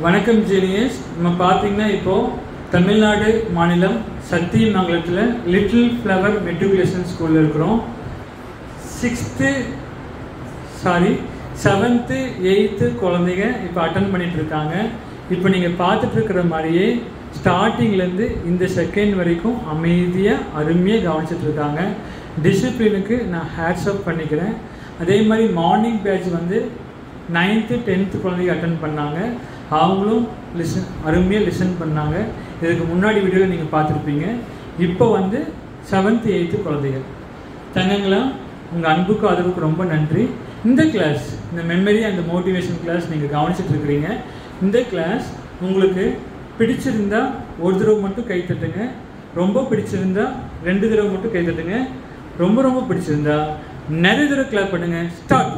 வணக்கம் ஜீனியஸ். நம்ம பார்த்தீங்கன்னா இப்போ தமிழ்நாடு மாநிலம் சத்தியமங்கலத்தில் லிட்டில் ஃப்ளவர் மெட்ரிகுலேஷன் ஸ்கூலில் இருக்கிறோம். சிக்ஸ்த்து சாரி செவன்த்து எயித்து குழந்தைங்க இப்போ அட்டன் பண்ணிட்டு இருக்காங்க. இப்போ நீங்கள் பார்த்துட்டு இருக்கிற மாதிரியே ஸ்டார்டிங்லேருந்து இந்த செகண்ட் வரைக்கும் அமைதியாக அருமையாக கவனிச்சிட்டு இருக்காங்க. டிசிப்ளினுக்கு நான் ஹேட்ஸ் அப் பண்ணிக்கிறேன். அதே மாதிரி மார்னிங் பேட்ச் வந்து நைன்த்து டென்த்து குழந்தைங்க அட்டன் பண்ணாங்க. அவங்களும் லிசன் அருமையாக லிசன் பண்ணாங்க. இதுக்கு முன்னாடி வீடியோவில் நீங்கள் பார்த்துருப்பீங்க. இப்போ வந்து செவன்த்து எயித்து குழந்தைகள். தங்கங்களா உங்கள் அன்புக்கும் அதுவுக்கு ரொம்ப நன்றி. இந்த கிளாஸ் இந்த மெமரி அண்ட் மோட்டிவேஷன் கிளாஸ் நீங்கள் கவனிச்சிட்டு இருக்கிறீங்க இந்த கிளாஸ் உங்களுக்கு பிடிச்சிருந்தா ஒரு தடவை மட்டும் கை தட்டுங்க. ரொம்ப பிடிச்சிருந்தா ரெண்டு தடவை மட்டும் கை தட்டுங்க. ரொம்ப ரொம்ப பிடிச்சிருந்தா நிறைய தடவை கிளாப் பண்ணுங்க. ஸ்டார்ட்